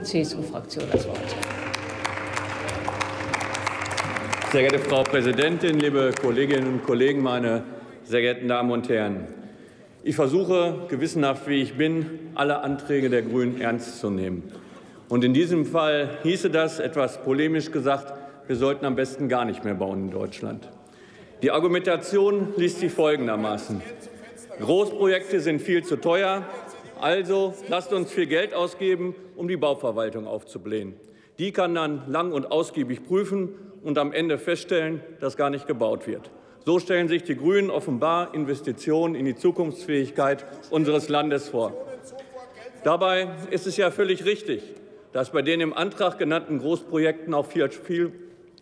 CSU-Fraktion das Wort. Sehr geehrte Frau Präsidentin, liebe Kolleginnen und Kollegen, meine sehr geehrten Damen und Herren! Ich versuche, gewissenhaft wie ich bin, alle Anträge der Grünen ernst zu nehmen. Und in diesem Fall hieße das, etwas polemisch gesagt, wir sollten am besten gar nicht mehr bauen in Deutschland. Die Argumentation liest sich folgendermaßen. Großprojekte sind viel zu teuer, also lasst uns viel Geld ausgeben, um die Bauverwaltung aufzublähen. Die kann dann lang und ausgiebig prüfen und am Ende feststellen, dass gar nicht gebaut wird. So stellen sich die Grünen offenbar Investitionen in die Zukunftsfähigkeit unseres Landes vor. Dabei ist es ja völlig richtig, dass bei den im Antrag genannten Großprojekten auch viel, viel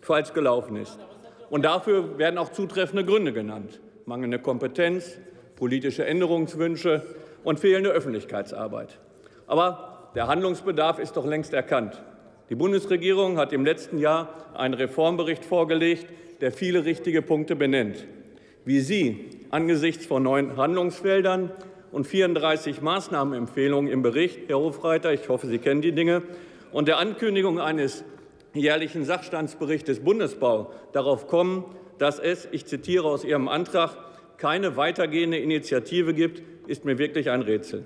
falsch gelaufen ist. Und dafür werden auch zutreffende Gründe genannt. Mangelnde Kompetenz, politische Änderungswünsche und fehlende Öffentlichkeitsarbeit. Aber der Handlungsbedarf ist doch längst erkannt. Die Bundesregierung hat im letzten Jahr einen Reformbericht vorgelegt, der viele richtige Punkte benennt. Wie Sie angesichts von neuen Handlungsfeldern und 34 Maßnahmenempfehlungen im Bericht, Herr Hofreiter, ich hoffe, Sie kennen die Dinge, und der Ankündigung eines jährlichen Sachstandsberichts des Bundesbau darauf kommen, dass es, ich zitiere aus Ihrem Antrag, keine weitergehende Initiative gibt, ist mir wirklich ein Rätsel.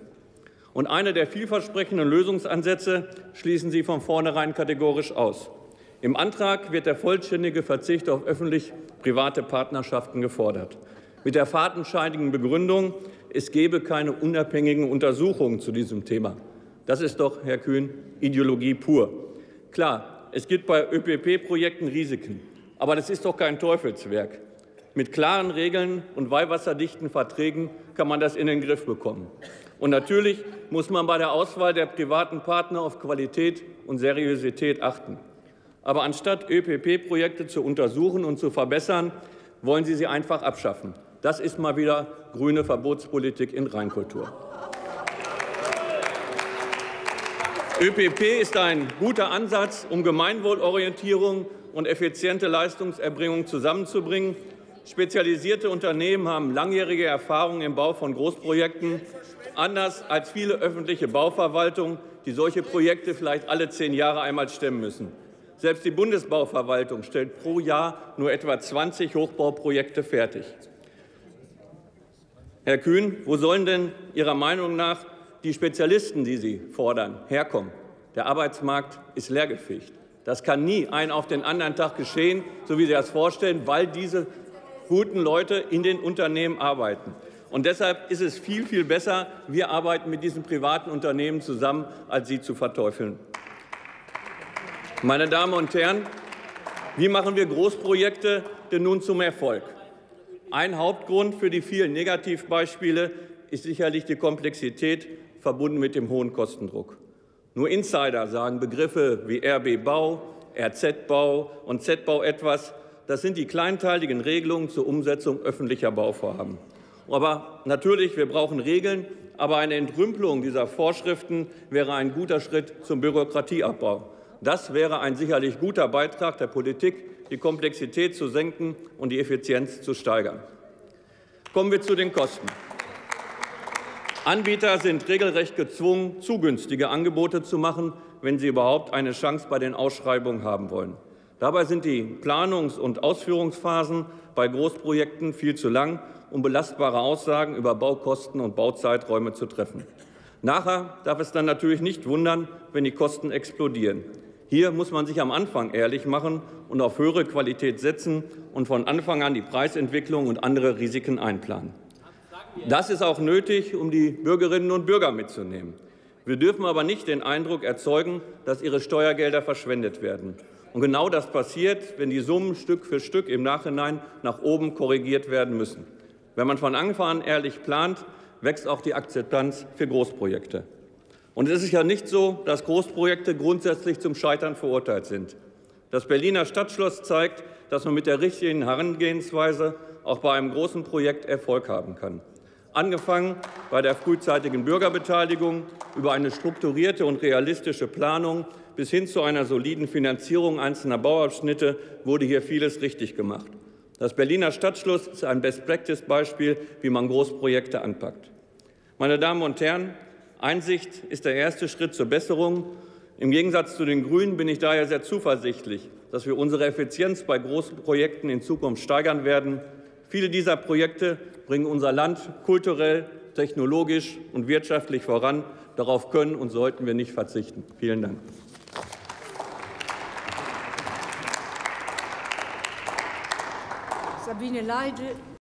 Und eine der vielversprechenden Lösungsansätze schließen Sie von vornherein kategorisch aus. Im Antrag wird der vollständige Verzicht auf öffentlich-private Partnerschaften gefordert. Mit der fadenscheinigen Begründung, es gebe keine unabhängigen Untersuchungen zu diesem Thema. Das ist doch, Herr Kühn, Ideologie pur. Klar, es gibt bei ÖPP-Projekten Risiken, aber das ist doch kein Teufelswerk. Mit klaren Regeln und weihwasserdichten Verträgen kann man das in den Griff bekommen. Und natürlich muss man bei der Auswahl der privaten Partner auf Qualität und Seriosität achten. Aber anstatt ÖPP-Projekte zu untersuchen und zu verbessern, wollen Sie sie einfach abschaffen. Das ist mal wieder grüne Verbotspolitik in Reinkultur. ÖPP ist ein guter Ansatz, um Gemeinwohlorientierung und effiziente Leistungserbringung zusammenzubringen. Spezialisierte Unternehmen haben langjährige Erfahrung im Bau von Großprojekten anders als viele öffentliche Bauverwaltungen, die solche Projekte vielleicht alle zehn Jahre einmal stemmen müssen. Selbst die Bundesbauverwaltung stellt pro Jahr nur etwa 20 Hochbauprojekte fertig. Herr Kühn, wo sollen denn Ihrer Meinung nach die Spezialisten, die Sie fordern, herkommen? Der Arbeitsmarkt ist leergefegt. Das kann nie ein auf den anderen Tag geschehen, so wie Sie das vorstellen, weil diese guten Leute in den Unternehmen arbeiten. Und deshalb ist es viel, viel besser, wir arbeiten mit diesen privaten Unternehmen zusammen, als sie zu verteufeln. Meine Damen und Herren, wie machen wir Großprojekte denn nun zum Erfolg? Ein Hauptgrund für die vielen Negativbeispiele ist sicherlich die Komplexität verbunden mit dem hohen Kostendruck. Nur Insider sagen Begriffe wie RB Bau, RZ Bau und Z Bau etwas. Das sind die kleinteiligen Regelungen zur Umsetzung öffentlicher Bauvorhaben. Aber natürlich, wir brauchen Regeln, aber eine Entrümpelung dieser Vorschriften wäre ein guter Schritt zum Bürokratieabbau. Das wäre ein sicherlich guter Beitrag der Politik, die Komplexität zu senken und die Effizienz zu steigern. Kommen wir zu den Kosten. Anbieter sind regelrecht gezwungen, zu günstige Angebote zu machen, wenn sie überhaupt eine Chance bei den Ausschreibungen haben wollen. Dabei sind die Planungs- und Ausführungsphasen bei Großprojekten viel zu lang um belastbare Aussagen über Baukosten und Bauzeiträume zu treffen. Nachher darf es dann natürlich nicht wundern, wenn die Kosten explodieren. Hier muss man sich am Anfang ehrlich machen und auf höhere Qualität setzen und von Anfang an die Preisentwicklung und andere Risiken einplanen. Das ist auch nötig, um die Bürgerinnen und Bürger mitzunehmen. Wir dürfen aber nicht den Eindruck erzeugen, dass ihre Steuergelder verschwendet werden. Und genau das passiert, wenn die Summen Stück für Stück im Nachhinein nach oben korrigiert werden müssen. Wenn man von Anfang an ehrlich plant, wächst auch die Akzeptanz für Großprojekte. Und es ist ja nicht so, dass Großprojekte grundsätzlich zum Scheitern verurteilt sind. Das Berliner Stadtschloss zeigt, dass man mit der richtigen Herangehensweise auch bei einem großen Projekt Erfolg haben kann. Angefangen bei der frühzeitigen Bürgerbeteiligung über eine strukturierte und realistische Planung bis hin zu einer soliden Finanzierung einzelner Bauabschnitte wurde hier vieles richtig gemacht. Das Berliner Stadtschloss ist ein Best-Practice-Beispiel, wie man Großprojekte anpackt. Meine Damen und Herren, Einsicht ist der erste Schritt zur Besserung. Im Gegensatz zu den Grünen bin ich daher sehr zuversichtlich, dass wir unsere Effizienz bei großen Projekten in Zukunft steigern werden. Viele dieser Projekte bringen unser Land kulturell, technologisch und wirtschaftlich voran. Darauf können und sollten wir nicht verzichten. Vielen Dank. Sabine Leidl